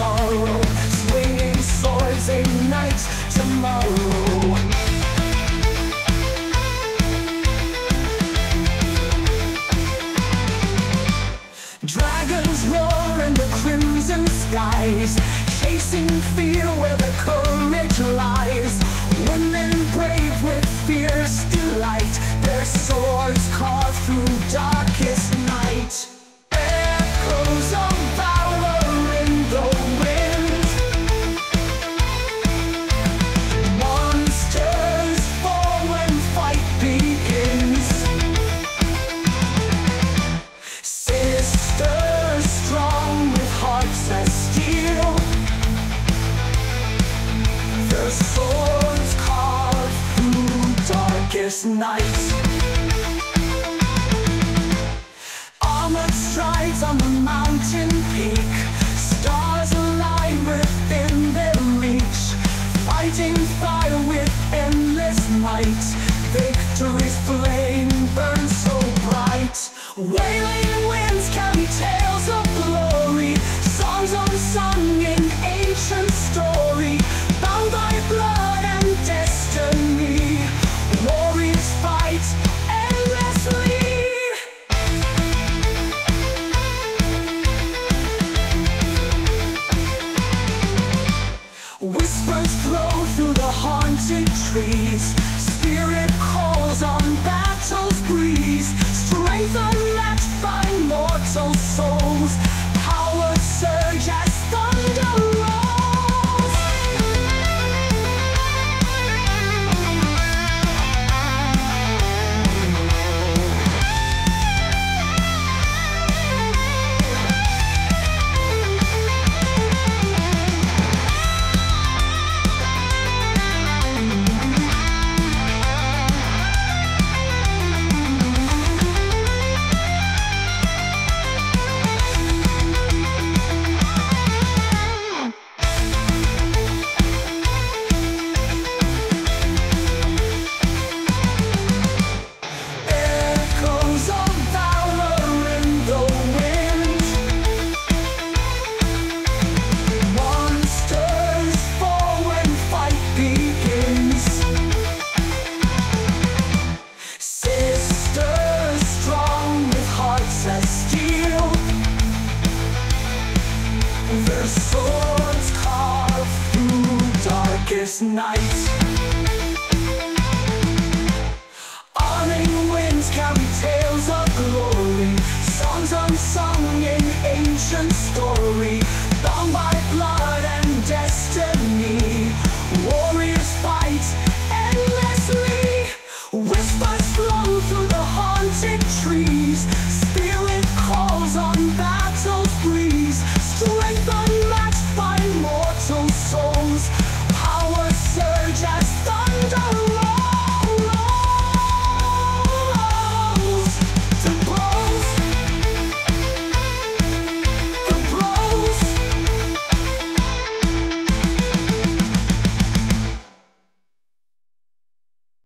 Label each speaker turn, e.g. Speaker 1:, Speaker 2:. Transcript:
Speaker 1: sorrow Swinging swords ignite tomorrow Dragons roar in the crimson skies Chasing fear where the courage lies. Women brave with fierce delight Their swords carve through darkest night. Armored strides on the mountain peak. Stars align within their reach. Fighting fire with endless might. Victory's The swords carve through darkest night Awning winds carry tales of glory Songs unsung in ancient story. Bound by blood and destiny Warriors fight